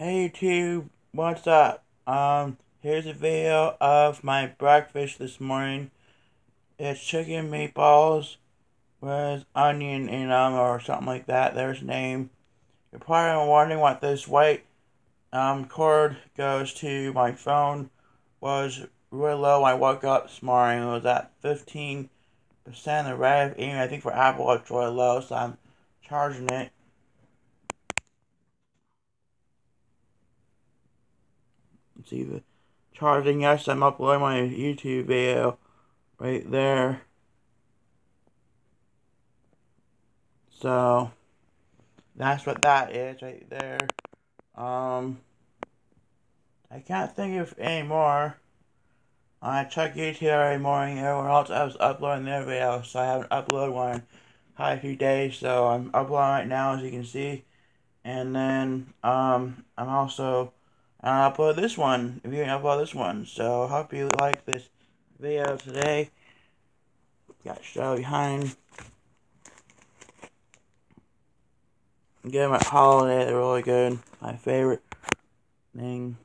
Hey YouTube, what's up? Um, here's a video of my breakfast this morning. It's chicken meatballs with onion in them or something like that. There's name. You're probably wondering what this white um, cord goes to. My phone was really low I woke up this morning. It was at 15% of rev. Even I think for Apple it's really low, so I'm charging it. See the charging. Yes, I'm uploading my YouTube video right there. So that's what that is right there. Um, I can't think of any more. I check YouTube every morning. Everyone else I was uploading their video, so I haven't uploaded one in a few days. So I'm uploading right now, as you can see. And then um, I'm also Uh, I'll upload this one, if you can upload this one. So, hope you like this video today. Got show behind. Get them at holiday, they're really good. My favorite thing.